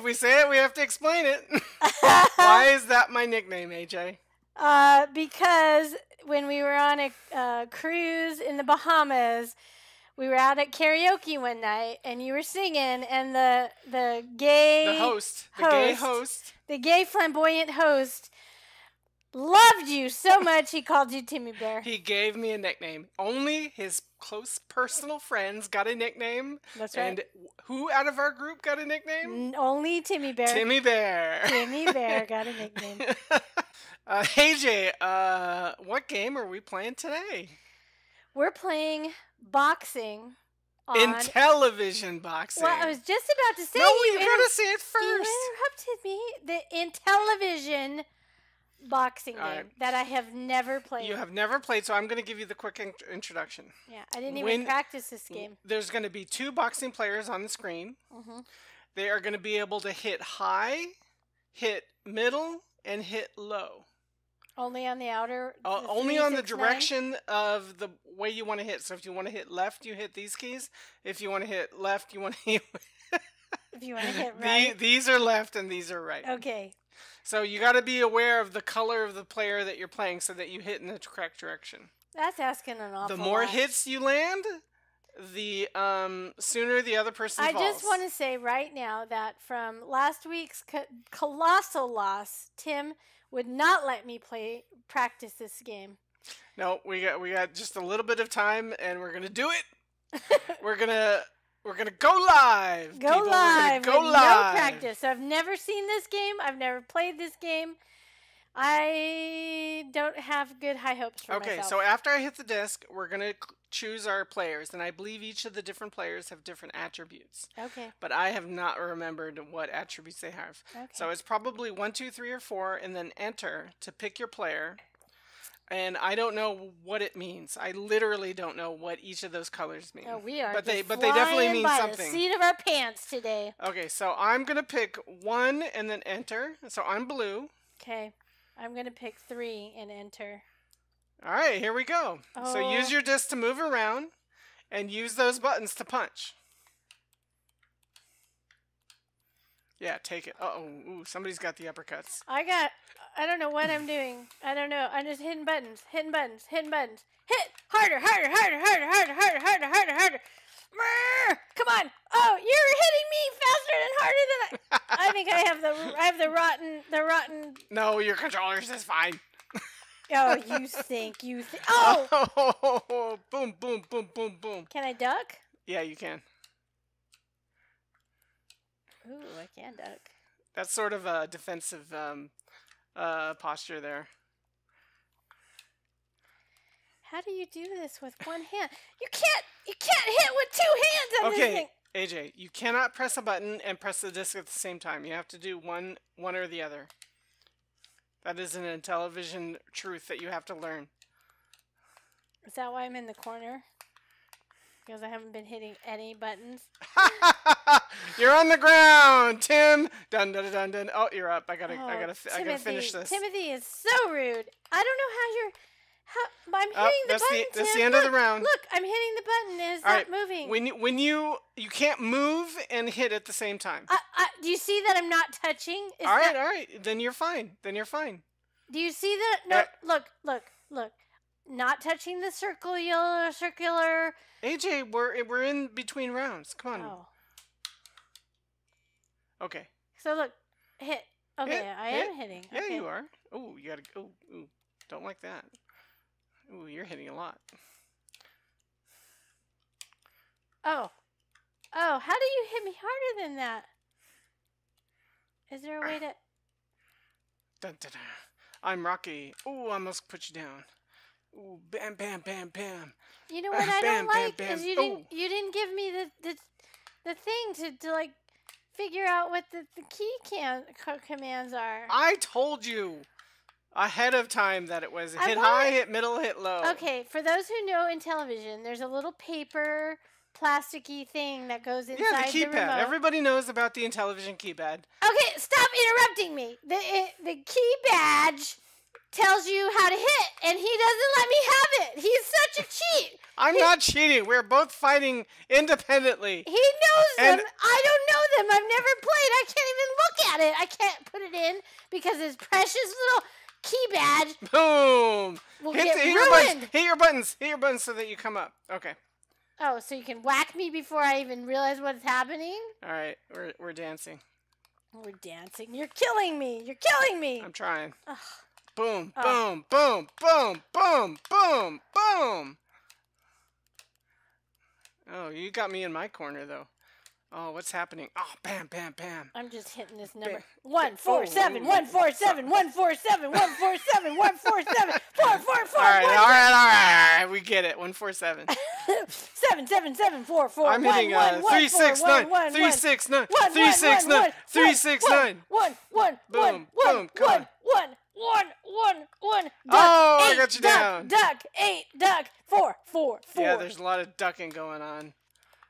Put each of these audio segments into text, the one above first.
if we say it, we have to explain it. Why is that my nickname, AJ? Uh, because when we were on a uh, cruise in the Bahamas, we were out at karaoke one night, and you were singing, and the the gay The host, the gay host. host. the gay flamboyant host loved you so much he called you Timmy Bear. He gave me a nickname. Only his close personal friends got a nickname. That's right. And who out of our group got a nickname? Only Timmy Bear. Timmy Bear. Timmy Bear got a nickname. uh, AJ, uh, what game are we playing today? We're playing boxing on. In television boxing. well, I was just about to say no, you, you inter- gotta say it first. you interrupted me. The in television boxing game right. that I have never played. You have never played, so I'm going to give you the quick in- introduction. yeah, I didn't even When- practice this game. There's going to be two boxing players on the screen. hmm They are going to be able to hit high, hit middle, and hit low. Only on the outer. Uh, the only three, on the six, nine? direction of the way you want to hit. So if you want to hit left, you hit these keys. If you want to hit left, you want to hit. If you want to hit The- right. these are left and these are right. Okay. So you got to be aware of the color of the player that you're playing so that you hit in the correct direction. That's asking an awful lot. the more lot. hits you land, the um, sooner the other person I falls. just want to say right now that from last week's co- colossal loss, Tim would not let me play practice this game. No, we got we got just a little bit of time, and we're gonna do it. we're gonna we're gonna go live. Go people. We're live Go with live. no practice. I've never seen this game. I've never played this game. I don't have good high hopes for Okay, myself. so after I hit the disc, we're gonna choose our players, and I believe each of the different players have different attributes. okay. But I have not remembered what attributes they have. Okay. So it's probably one, two, three, or four, and then enter to pick your player. And I don't know what it means. I literally don't know what each of those colors mean. Oh, we are. But they but they definitely mean by something. The seat of our pants today. Okay, so I'm gonna pick one and then enter. So I'm blue. Okay. I'm gonna pick three and enter. All right, here we go. So Oh. use your disc to move around, and use those buttons to punch. Yeah, take it. Uh oh, ooh, somebody's got the uppercuts. I got. I don't know what I'm doing. I don't know. I'm just hitting buttons, hitting buttons, hitting buttons. Hit harder, harder, harder, harder, harder, harder, harder, harder, harder. Brrr! Come on! Oh, you're hitting me faster and harder than I. I think I have the I have the rotten the rotten. No, your controllers is fine. Oh, you think you think? Oh, Oh, boom, boom, boom, boom, boom. can I duck? Yeah, you can. Ooh, I can duck. That's sort of a defensive um, uh, posture there. How do you do this with one hand? You can't. You can't hit with two hands Okay. AJ, you cannot press a button and press the disc at the same time. You have to do one, one or the other. That is an Intellivision truth that you have to learn. Is that why I'm in the corner? Because I haven't been hitting any buttons. you're on the ground, Tim. Dun dun dun dun. Oh, you're up. I gotta, I Oh, gotta, fi- I gotta finish this. Timothy is so rude. I don't know how you're. How I'm Oh, hitting the that's the- button. that's Tim. the end of the round. Look, I'm hitting the button. and It's All not right, moving. When you, when you, you can't move and hit at the same time. I, I, do you see that I'm not touching? Is all right, that- all right. Then you're fine. Then you're fine. Do you see that? No. Uh, look, look, look. Not touching the circular, circular. AJ, we're eh, we're in between rounds. Come on. Oh, Okay. so look, hit. Okay, Hit, I hit. am hitting. Yeah, okay. you are. Oh, you gotta. Oh, ooh, don't like that. Ooh, you're hitting a lot. Oh. Oh, how do you hit me harder than that? Is there a way to. Dun, dun, dun. I'm Rocky. Oh, I almost put you down. Ooh, bam, bam, bam, bam. You know what I Bam, don't like bam. is you didn't you didn't give me the the, the thing to, to like figure out what the, the key can co- commands are. I told you ahead of time that it was hit want- high, hit middle, hit low. Okay, for those who know Intellivision, there's a little paper plasticky thing that goes inside Yeah, the the, keypad. remote. Everybody knows about the Intellivision keypad. Okay, stop interrupting me. The it, the key badge tells you how to hit, and he doesn't let me have it. He's such a cheat. I'm not cheating. We're both fighting independently. He knows And- them. I don't know them. I've never played. I can't even look at it. I can't put it in because his precious little key badge Boom. will Hit, get the- hit your buttons. ruined. Hit your buttons. Hit your buttons so that you come up. Okay. Oh, so you can whack me before I even realize what's happening? All right. We're we're dancing. We're dancing. You're killing me. You're killing me. I'm trying. Ugh. Boom. Oh. Boom. Boom. Boom. Boom. Boom. Boom. Oh, you got me in my corner though. Oh, what's happening? Oh, bam, bam, bam. I'm just hitting this number. One four oh, seven, one four seven, one four seven, one four seven, one four seven, four four four, All right, one, all right, all right, all right. We get it. One four seven. seven seven seven four four. I'm one, hitting one, uh, one, three six one, nine, one, three one. six nine, One, three one, six one, nine, one, three one, six one, nine. One, one, Boom, one, one, boom, one, on. one, one, one, one. Duck, Oh, I got you duck, down. Duck, eight, duck, four, four, four. Yeah, there's a lot of ducking going on.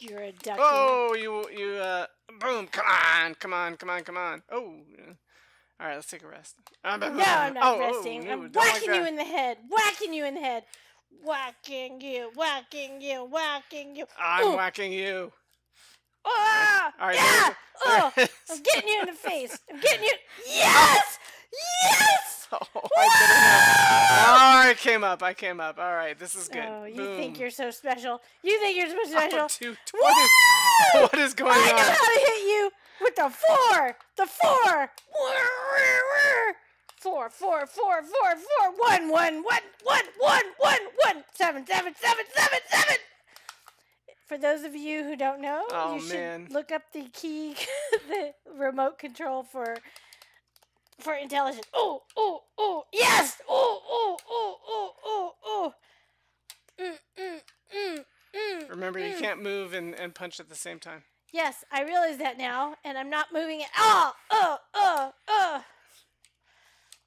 You're a duck. Oh, you you uh, boom! Come on, come on, come on, come on. Oh, all right, let's take a rest. No, I'm not oh, resting. Oh, I'm don't like whacking you in the head. Whacking you in the head. Whacking you, whacking you, whacking you. I'm Ooh. whacking you. Ah! All right, yeah! Oh. I'm getting you in the face. I'm getting you. Yes! Yes! oh, I didn't have. Oh, I came up. I came up. All right, this is good. Oh, you Boom. think you're so special. You think you're so Oh, special. dude, Woo! what is what is going I know on? how to hit you with the four. The four. Four, four, four, four, four, one, one, one, one, one, one, one, seven, seven, seven, seven, seven. For those of you who don't know, Oh, you should man. look up the key, the remote control for for Intellivision. Oh, oh, oh, yes! Oh, oh, oh, oh, oh, oh. Mm, mm, mm, mm. Remember, you mm. can't move and, and punch at the same time. Yes, I realize that now, and I'm not moving it. Oh, oh, oh, oh.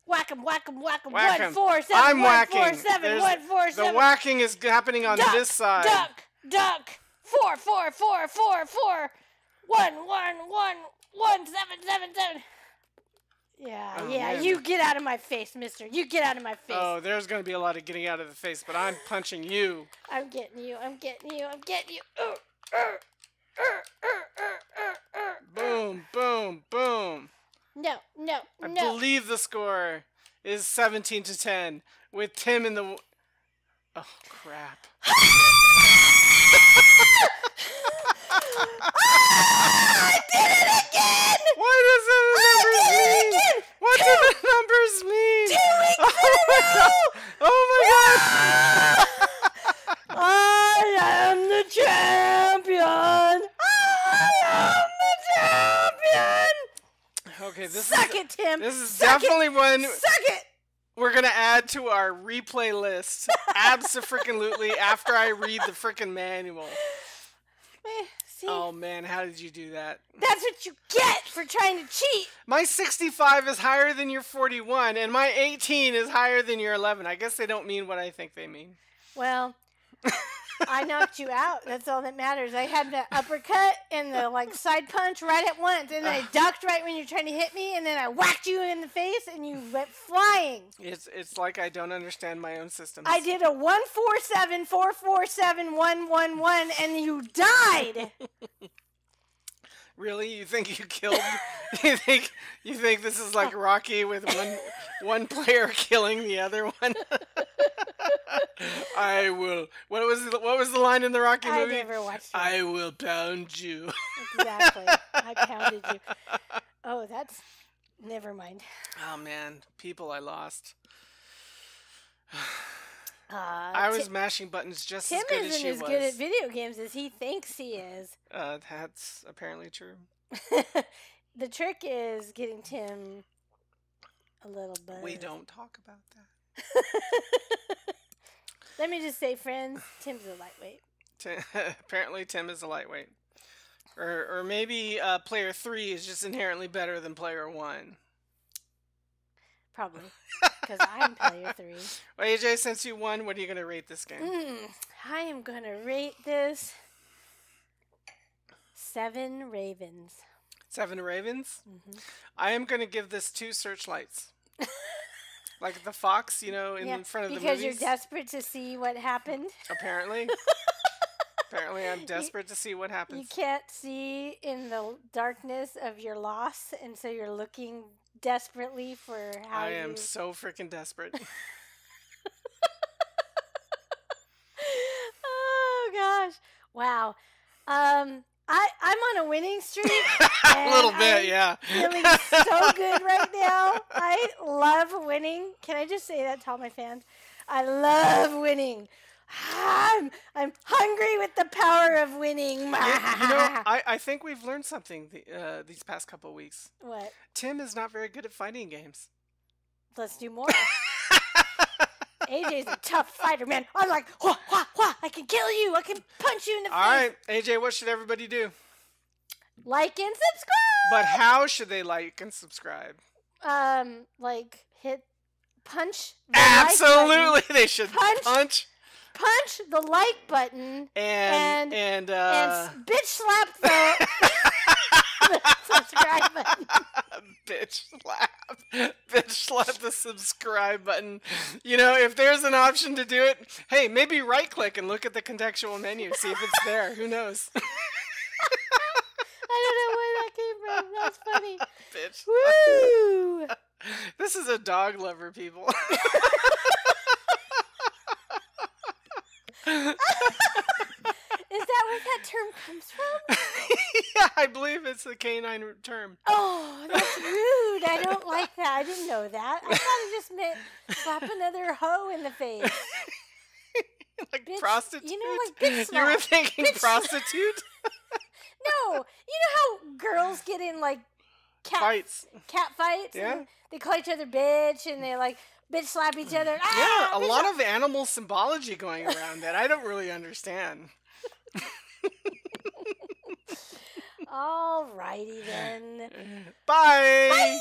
Whack 'em, whack 'em, whack 'em. Whack One, 'em. four, seven, I'm one, whacking. four, seven, There's- one, four, The seven. whacking is happening on duck, this side. Duck, duck. Four, four, four, four, four. One, one, one, one, seven, seven, seven. Yeah, Oh, yeah. man. You get out of my face, mister. You get out of my face. Oh, there's going to be a lot of getting out of the face, but I'm punching you. I'm getting you. I'm getting you. I'm getting you. Uh, uh, uh, uh, uh, uh, uh. Boom, boom, boom. No, no, I no. I believe the score is 17 to 10 with Tim in the. w- Oh, crap. Oh, I did it again! What does the I numbers did it mean? again! What do the numbers mean? Two weeks oh in my a god! Oh my god! I am the champion! I am the champion! Okay, this Suck is it, Tim! this is Suck definitely one it! Suck it! we're gonna add to our replay list. Absolutely, after I read the freaking manual. See, Oh man, how did you do that? that's what you get for trying to cheat! My 65 is higher than your 41, and my 18 is higher than your 11. I guess they don't mean what I think they mean. Well, I knocked you out. That's all that matters. I had the uppercut and the like side punch right at once, and I ducked right when you're trying to hit me, and then I whacked you in the face, and you went flying. It's it's like I don't understand my own system. I did a one four seven four four seven one one one, and you died. Really? You think you killed? you think you think this is like Rocky with one one player killing the other one? I will. What was the, what was the line in the Rocky movie? I never watched it. I will pound you. Exactly. I pounded you. Oh, that's. Never mind. Oh man, people I lost. Uh, I was mashing buttons just Tim as good as she was. Tim isn't as good at video games as he thinks he is. uh, that's apparently true. the trick is getting Tim a little bit. We don't talk about that. Let me just say, friends, Tim's a lightweight. Tim, apparently, Tim is a lightweight, or or maybe uh, player three is just inherently better than player one. Probably. Because I'm player three. Well, AJ, since you won, what are you gonna rate this game? Mm, I am going to rate this seven ravens. Seven Ravens. hmm I am gonna give this two searchlights. like the fox, you know, in Yeah, front of the because you're desperate to see what happened. Apparently. Apparently, I'm desperate to see what happens. You can't see in the darkness of your loss, and so you're looking desperately for how I am you. so freaking desperate. oh gosh! Wow. Um, I I'm on a winning streak. a little bit, I'm yeah. Feeling so good right now. I love winning. Can I just say that to all my fans? I love winning. I'm I'm hungry with the power of winning. You, know, I, I think we've learned something the, uh, these past couple weeks. what? Tim is not very good at fighting games. Let's do more. AJ's a tough fighter, man. I'm like, wha, wha, wha, I can kill you. I can punch you in the All face. All right, AJ, what should everybody do? Like and subscribe. But how should they like and subscribe? um, like hit punch. The like. Absolutely, they should Punch. punch punch the like button and And- and, and uh, s- bitch slap the, the subscribe button. bitch slap, bitch slap the subscribe button. You know, if there's an option to do it, hey, maybe right click and look at the contextual menu, see if it's there. Who knows? I don't know where that came from. That's funny. bitch. Woo! This is a dog lover, people. Is that where that term comes from? yeah, I believe it's the canine term. Oh, that's rude. I don't like that. I didn't know that. I thought it just meant slap another hoe in the face. like Bitch, prostitute. you know, like bitch You were thinking Bitch prostitute No, you know how girls get in like cat fights. cat fights? Yeah. They call each other bitch and they like bitch slap each other. Yeah, Ah, a bitch lot slap. of animal symbology going around that I don't really understand. All righty then. Bye. Bye.